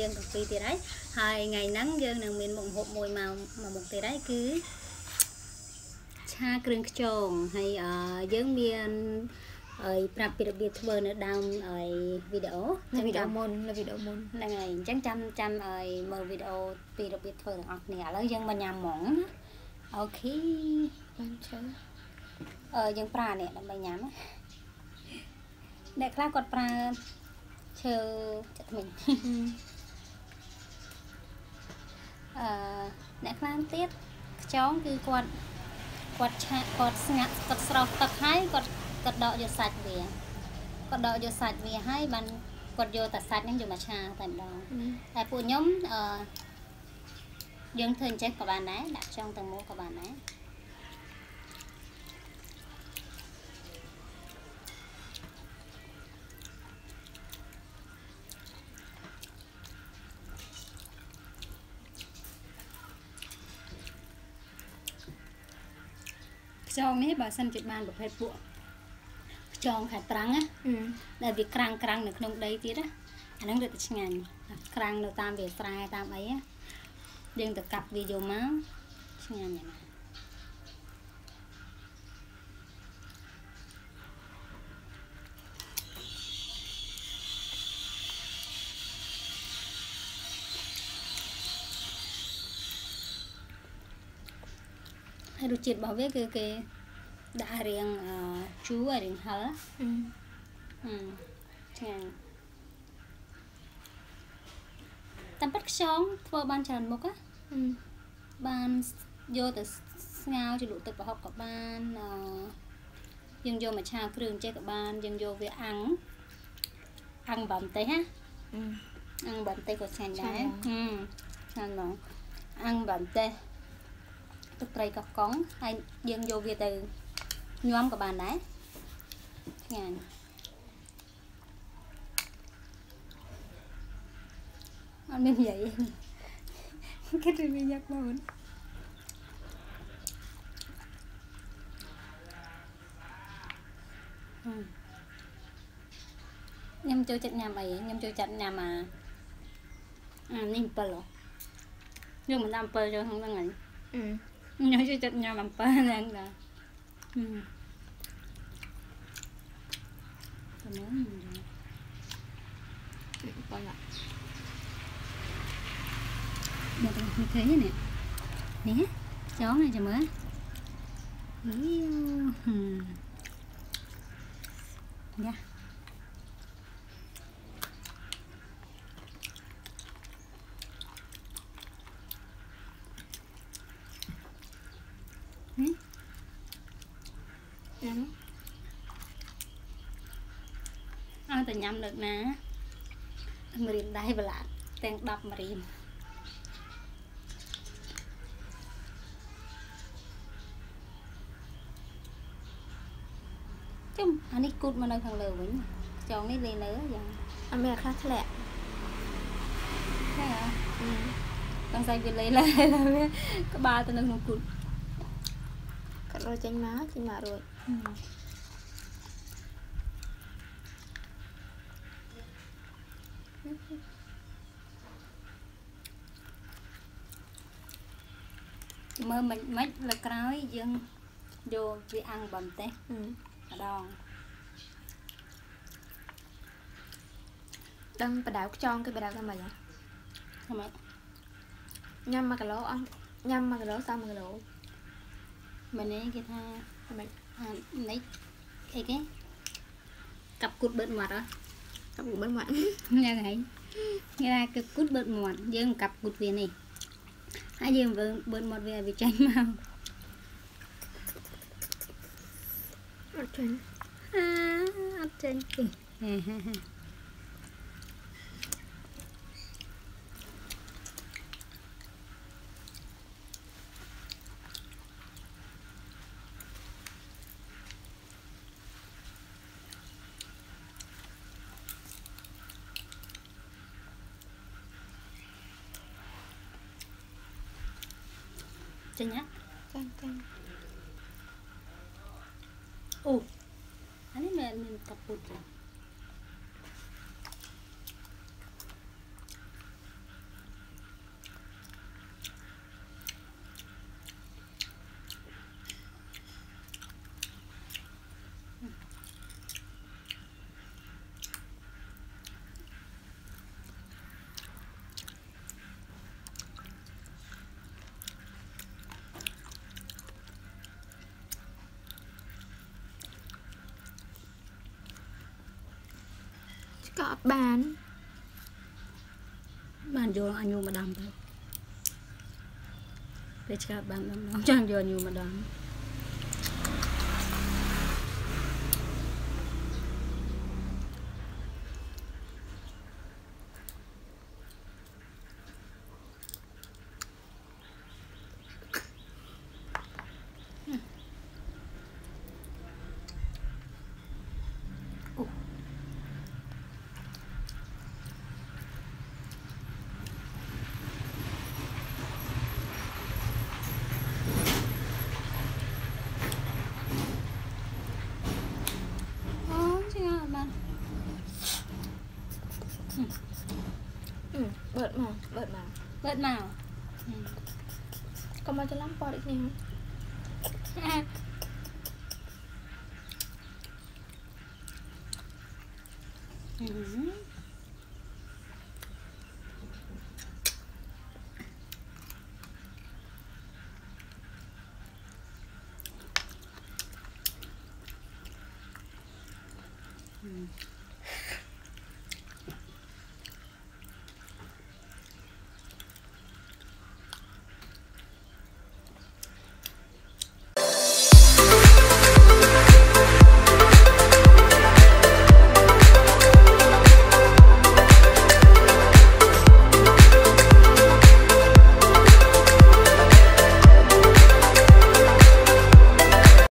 ខេជួយមួយពួកយើងទាំងពីរទៀតហើយហើយថ្ងៃហ្នឹងយើងនឹងមានមុខម្ហូបមួយមកមកមុខទៀតហើយគឺឆាគ្រឿងខ្យងហើយអឺយើងមានហើយប្រាប់ពីរបៀបធ្វើនៅដើមហើយវីដេអូនៅវីដេអូមុននៅវីដេអូមុនហ្នឹងហើយអញ្ចឹងចាំចាំឲ្យមើលវីដេអូពីរបៀបធ្វើទាំងអស់គ្នាឥឡូវយើងមកញ៉ាំហ្មងណាអូខេបានឈើអឺយើងប្រើនេះដើម្បីញ៉ាំណាអ្នកខ្លះគាត់ប្រើឈើចាក់ថ្មិញ អឺអ្នកខ្លះទៀតខ្យងគឺគាត់គាត់ឆាគាត់ស្ងាត់គាត់ស្រោះទឹកហើយគាត់គាត់ដកយកសាច់វាគាត់ដកយកសាច់វាហើយបានគាត់យកតែសាច់ហ្នឹងយកមកឆាតែម្ដងតែពួកខ្ញុំអឺយើងធ្វើអញ្ចឹងក៏បានដែរដាក់ខ្យងទាំងមូលក៏បានដែរ ខ្យងនេះបើសិនជាបានប្រភេទពួកខ្យងខែប្រាំងណាដែលវាក្រាំងក្រាំងនៅក្នុងដីទៀតណាអាហ្នឹងរឹតតែឆ្ងាញ់ក្រាំងនៅតាមវាស្រែតាមអីណាយើងទៅកាប់វាយកមកឆ្ងាញ់យ៉ាង ហើយរសជាតិរបស់វាគឺគេដាក់រៀងអឺជូរហើយរៀងហឹរហឹមឆ្ងាញ់តាមពិតខ្យងធ្វើបានច្រើនមុខណាបានយកទៅស្ងោរជ្រលក់ទឹកប្រហុកក៏បានអឺយើងយកមកឆាគ្រឿងចេះក៏បានយើងយកវាអាំងអាំងបំទេណាអាំងបំទេក៏ឆ្ងាញ់ដែរហឹមឆ្ងាញ់ហ្មងអាំងបំទេ ទឹកត្រីកោះកុងហើយយើងយកវាទៅញោមក៏បានដែរឆ្ងាញ់អត់មាននិយាយទេគិតទៅវាយ៉ាក់មកខ្ញុំចូលចិត្តញ៉ាំអីខ្ញុំចូលចិត្តញ៉ាំអាអានេះអំពិលហ៎យើងមិនដាក់អំពិលចូលក្នុងហ្នឹងហើយខ្ញុំចូលចិត្តញ៉ាំអំ ពិលហ្នឹងដែរហឹមតំណងបងអត់មកទៅនេះឃើញទេនេះនេះចងនេះចាំមើលអីហឹមយ៉ាហឹម ញ៉ាំ អើតែញ៉ាំលើកណាម្រៀមដៃប្រឡាក់ទាំង10ម្រៀមជុំអានេះគូតមកនៅខាងលើវិញខ្យងនេះលេលើយ៉ាងអត់មានអាខ្លះធ្លាក់ហ៎ដល់ស្អីវាលេលើហើយវាក្បាលទៅនៅក្នុងគូតកាត់រត់ចេញមកចេញមករួច មើលមិនមិនលើក្រោយយើងយកវាអាំងបំទេម្ដងដឹងបដៅខ្យងគេបដៅថាម៉េចហ៎ធ្វើម៉េចញ៉ាំ1គីឡូអស់ញ៉ាំ1គីឡូសល់1គីឡូមែនទេគេថាថាម៉េចអានេះអីគេកាប់គូតបឺតមាត់ហ៎ កាប់បិទមកយ៉ាងហើយគេថាគឺគូតបឺតមាត់យើងកាប់គូតវានេះហើយយើងមើលបឺតមាត់វាឲ្យវាចេញមកអត់ចេញអាអត់ចេញទេ ហេហេហេចេញហ៎ចាញ់ចាញ់ អូអានេះមែនមានកាប់ពុតទេ ក៏អត់បានបានយកអញូមកដាំទៅពេលឆ្កាត់បានដំណងចាំយកអញូមកដាំអូឆ្ងាត់បាន អឺ បើកមកបើកមកបិទមកក៏មកច្រឡំពណ៌ដូចគ្នាហ្នឹងអឺ